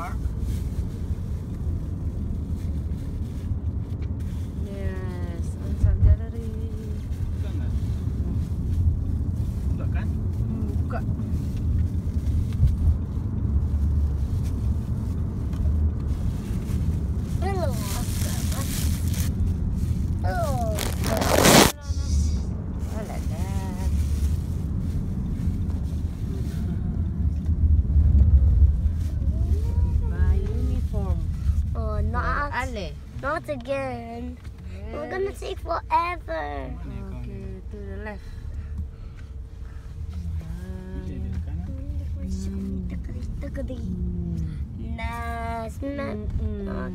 park? Yes, Ansal Gallery. Buka nggak? Buka kan? Hmm, buka. Ale. not again. We're gonna take forever. Mana ya kawan? Okay, to the left. Dia ada di kanan. Nah, it's not. Mm-mm. Not